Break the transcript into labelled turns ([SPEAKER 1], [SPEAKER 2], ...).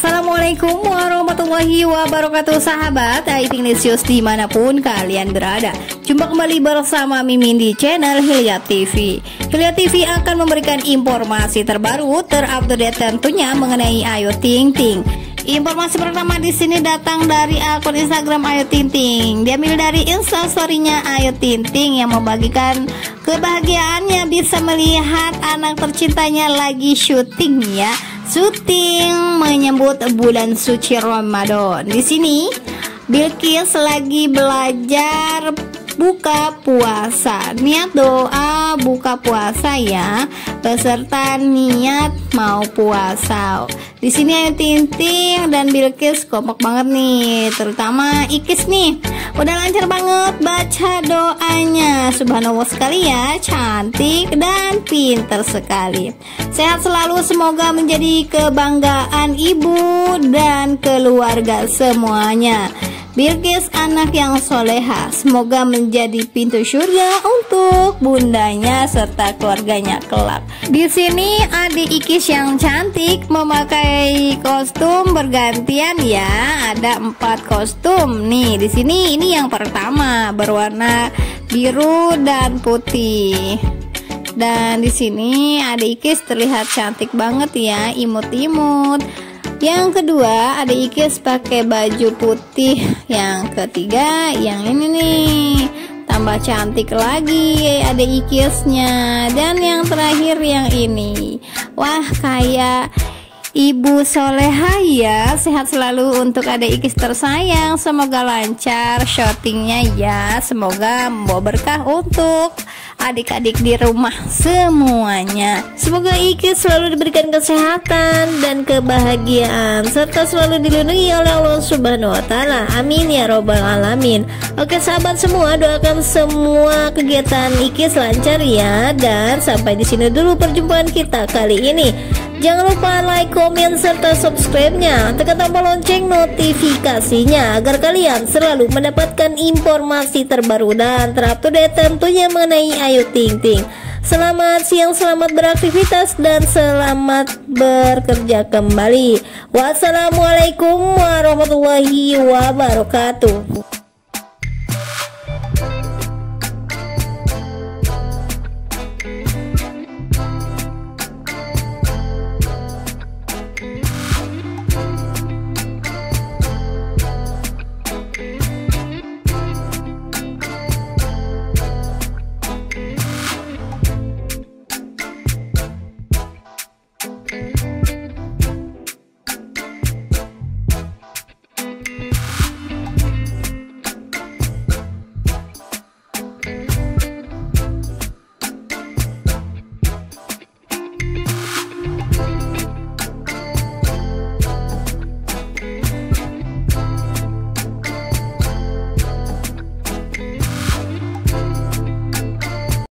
[SPEAKER 1] Assalamualaikum warahmatullahi wabarakatuh sahabat Aitinglisius di mana pun kalian berada. Jumpa kembali bersama Mimin di channel Hilya TV Hilya TV akan memberikan informasi terbaru terupdate tentunya mengenai Ayu Ting Ting. Informasi pertama di sini datang dari akun Instagram Ayu Ting Ting. Diambil dari instastorynya Ayu Ting Ting yang membagikan kebahagiaannya bisa melihat anak tercintanya lagi syuting ya syuting menyambut bulan suci Ramadan. Di sini Bilkis lagi belajar buka puasa. Niat doa buka puasa ya, beserta niat mau puasa. Di sini ada Tinting dan Bilkis kompak banget nih, terutama Ikis nih. Udah lancar banget baca doanya. Subhanallah sekali ya, cantik dan pinter sekali. Sehat selalu semoga menjadi kebanggaan ibu dan keluarga semuanya. Bilkis anak yang soleha. Semoga menjadi pintu surga untuk bundanya serta keluarganya kelak. Di sini adik Ikis yang cantik memakai kostum bergantian ya. Ada empat kostum. Nih di sini ini yang pertama berwarna biru dan putih. Dan di sini adik Ikis terlihat cantik banget ya imut-imut yang kedua ada Ikis pakai baju putih. Yang ketiga yang ini nih. Tambah cantik lagi ada Ikisnya. Dan yang terakhir yang ini. Wah kayak Ibu Soleha ya. Sehat selalu untuk ada Ikis tersayang. Semoga lancar syutingnya ya. Semoga membawa berkah untuk adik-adik di rumah semuanya. Semoga Iki selalu diberikan kesehatan dan kebahagiaan serta selalu dilindungi oleh Allah Subhanahu wa taala. Amin ya robbal alamin. Oke sahabat semua, doakan semua kegiatan Iki lancar ya dan sampai di sini dulu perjumpaan kita kali ini. Jangan lupa like, komen, serta subscribe-nya. Tekan tombol lonceng notifikasinya agar kalian selalu mendapatkan informasi terbaru dan terupdate tentunya mengenai Ayu Ting Ting. Selamat siang, selamat beraktivitas dan selamat bekerja kembali. Wassalamualaikum warahmatullahi wabarakatuh.